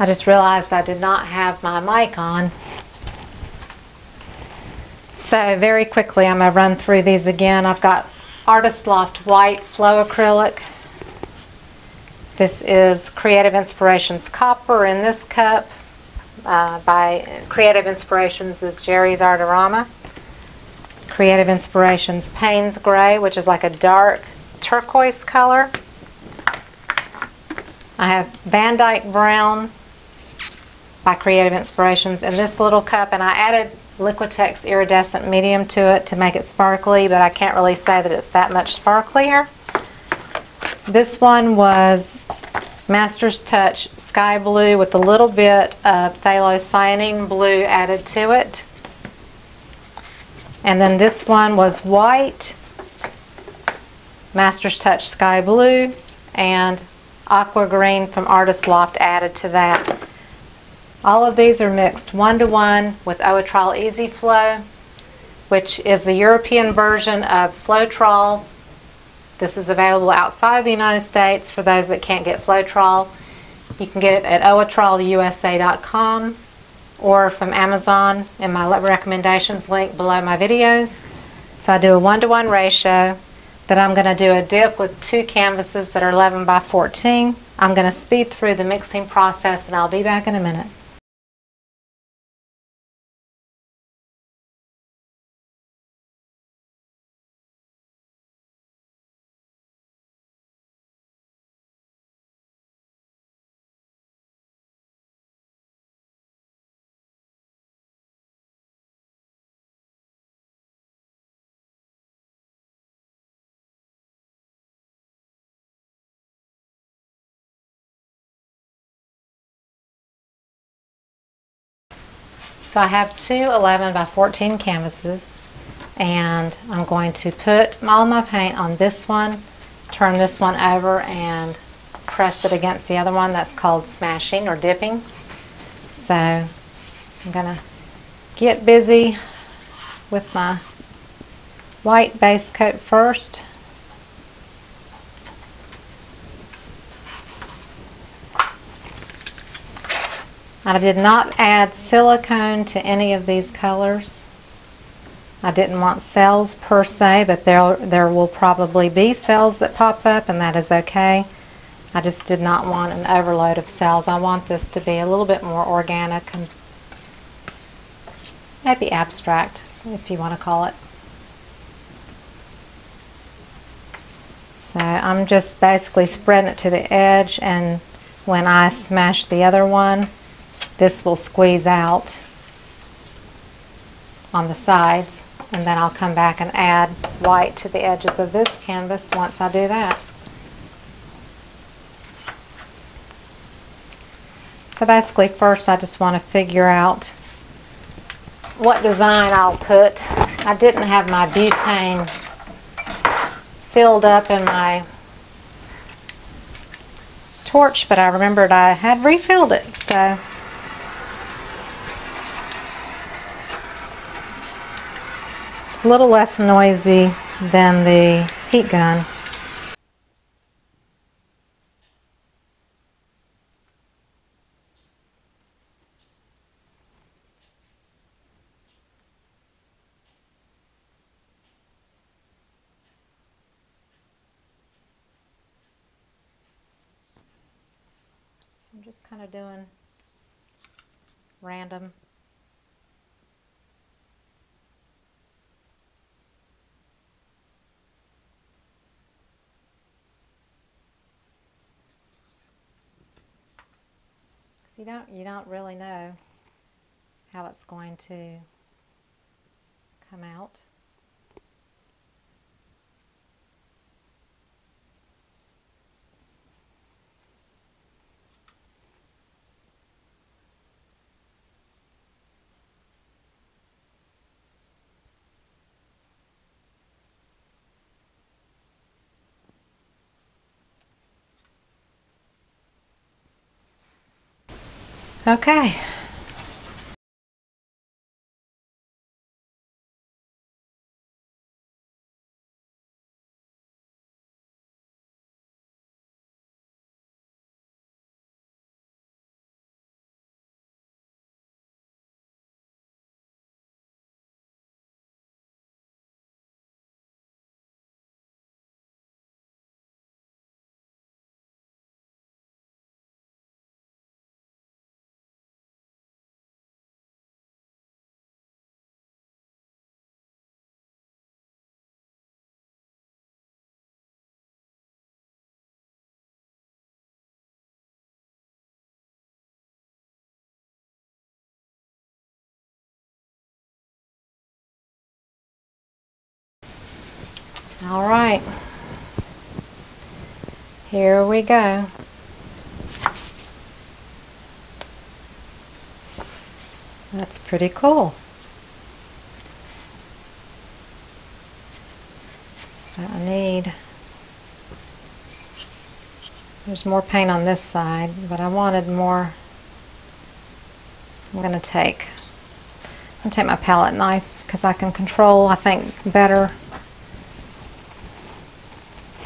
I just realized I did not have my mic on. So very quickly, I'm going to run through these again. I've got Artist Loft White Flow Acrylic. This is Creative Inspirations Copper in this cup uh, by Creative Inspirations is Jerry's Artarama. Creative Inspirations Payne's Gray, which is like a dark turquoise color. I have Van Dyke Brown by Creative Inspirations in this little cup, and I added Liquitex Iridescent Medium to it to make it sparkly, but I can't really say that it's that much sparklier. This one was Master's Touch Sky Blue with a little bit of Phthalocyanine Blue added to it. And then this one was white, Master's Touch Sky Blue, and Aqua Green from Artist Loft added to that. All of these are mixed one-to-one with Owatrol Easy Flow, which is the European version of Floetrol. This is available outside of the United States for those that can't get Floetrol. You can get it at owatrolusa.com or from Amazon in my recommendations link below my videos. So I do a one-to-one -one ratio. Then I'm going to do a dip with two canvases that are 11 by 14. I'm going to speed through the mixing process and I'll be back in a minute. So I have two 11 by 14 canvases and I'm going to put all my paint on this one, turn this one over and press it against the other one. That's called smashing or dipping. So I'm going to get busy with my white base coat first. I did not add silicone to any of these colors. I didn't want cells per se, but there, there will probably be cells that pop up and that is okay. I just did not want an overload of cells. I want this to be a little bit more organic and maybe abstract, if you want to call it. So I'm just basically spreading it to the edge and when I smash the other one, this will squeeze out on the sides and then I'll come back and add white to the edges of this canvas once I do that. So basically first I just want to figure out what design I'll put. I didn't have my butane filled up in my torch but I remembered I had refilled it so a little less noisy than the heat gun. So I'm just kind of doing random you don't you don't really know how it's going to come out. Okay. All right. Here we go. That's pretty cool. So I need, there's more paint on this side, but I wanted more, I'm going to take, I'm going to take my palette knife because I can control, I think, better.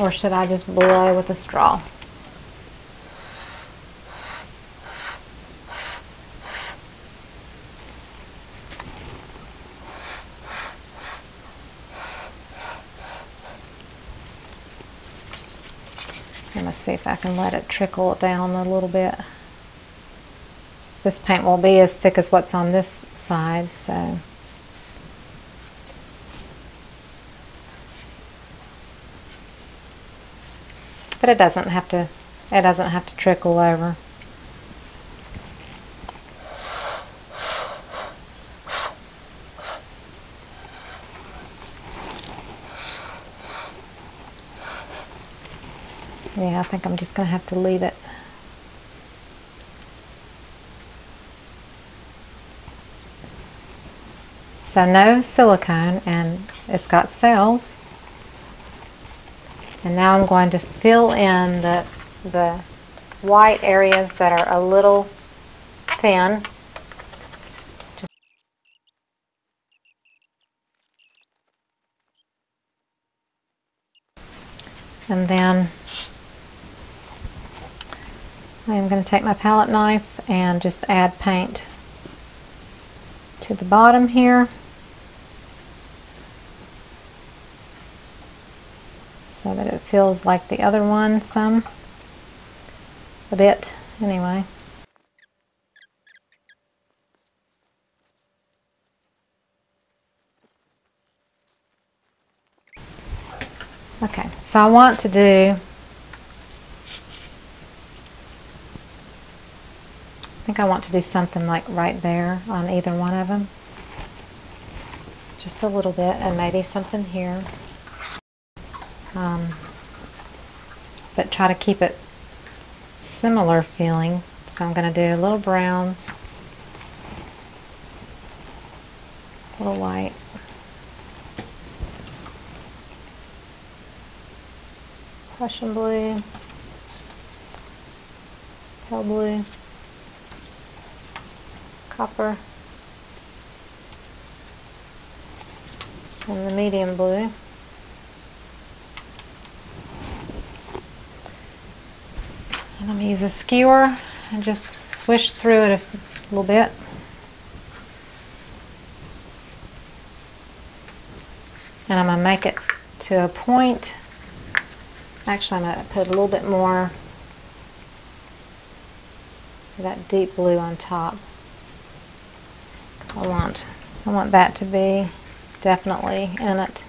Or should I just blow with a straw? I'm see if I can let it trickle down a little bit. This paint won't be as thick as what's on this side, so. But it doesn't have to, it doesn't have to trickle over. Yeah, I think I'm just to have to leave it. So no silicone and it's got cells. And now I'm going to fill in the, the white areas that are a little thin. and then I'm going to take my palette knife and just add paint to the bottom here. So that it feels like the other one some. A bit, anyway. Okay, so I want to do I think I want to do something like right there on either one of them. Just a little bit and maybe something here. Um, but try to keep it similar feeling. So I'm going to do a little brown, a little white. Prussian blue, pale blue copper and the medium blue. And I'm going to use a skewer and just swish through it a little bit. And I'm going to make it to a point. Actually, I'm going to put a little bit more that deep blue on top. I want I want that to be definitely in it.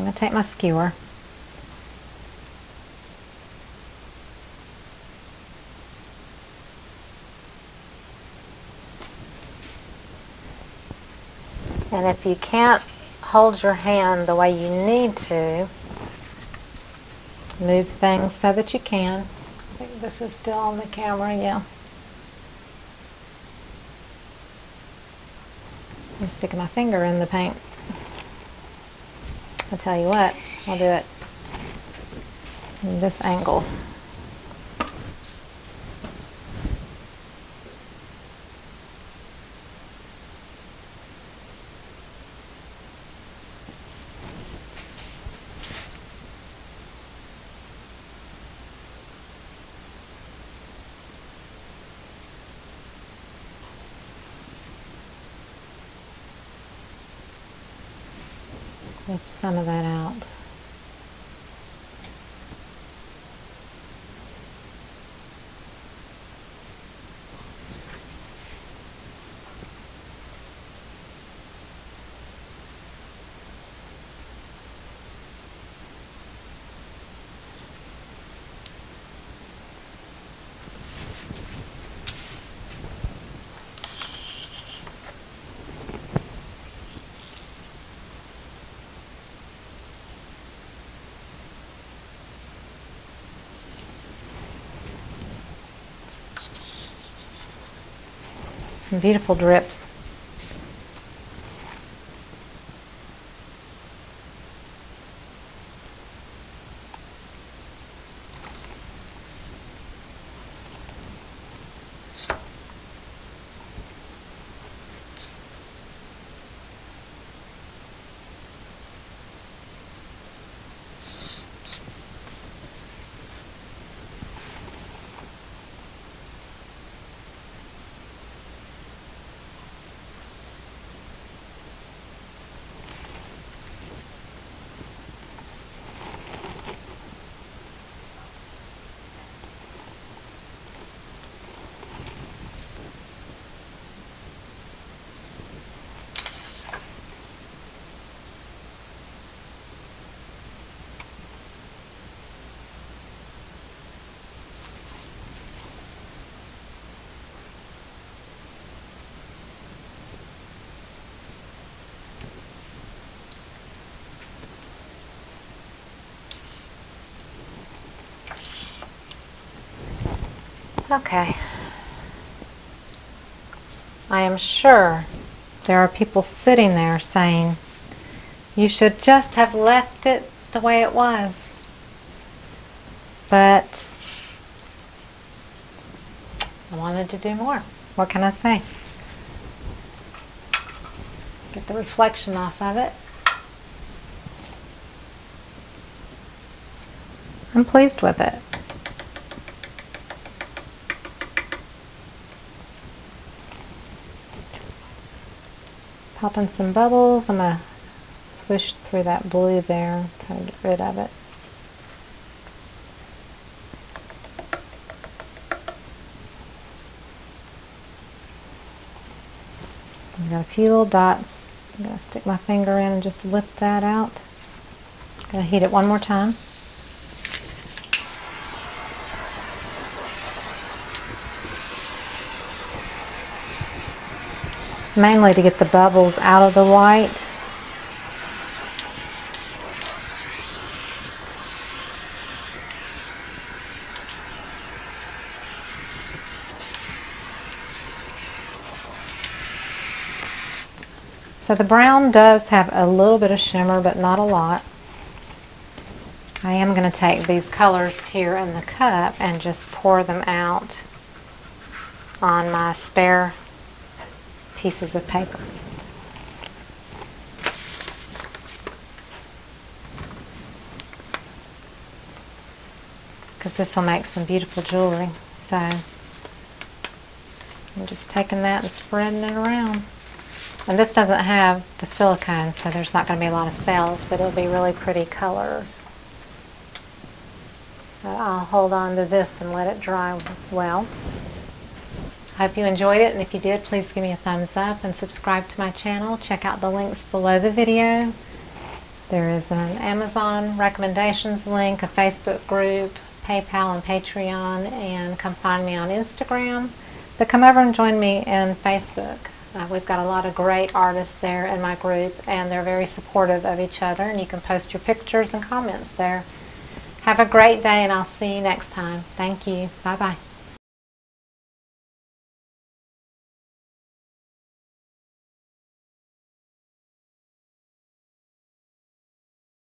I'm going to take my skewer. And if you can't hold your hand the way you need to, move things so that you can. I think this is still on the camera, yeah. I'm sticking my finger in the paint. I'll tell you what, I'll do it in this angle. Some of that out. Some beautiful drips. Okay. I am sure there are people sitting there saying, you should just have left it the way it was. But I wanted to do more. What can I say? Get the reflection off of it. I'm pleased with it. Popping some bubbles. I'm going to swish through that blue there, try to get rid of it. I've got a few little dots. I'm going to stick my finger in and just lift that out. I'm Going to heat it one more time. Mainly to get the bubbles out of the white. So the brown does have a little bit of shimmer, but not a lot. I am going to take these colors here in the cup and just pour them out on my spare pieces of paper. Because this will make some beautiful jewelry. So I'm just taking that and spreading it around. And this doesn't have the silicone, so there's not going to be a lot of cells, but it'll be really pretty colors. So I'll hold on to this and let it dry well. Hope you enjoyed it, and if you did, please give me a thumbs up and subscribe to my channel. Check out the links below the video. There is an Amazon recommendations link, a Facebook group, PayPal and Patreon, and come find me on Instagram. But come over and join me in Facebook. Uh, we've got a lot of great artists there in my group, and they're very supportive of each other, and you can post your pictures and comments there. Have a great day, and I'll see you next time. Thank you. Bye-bye.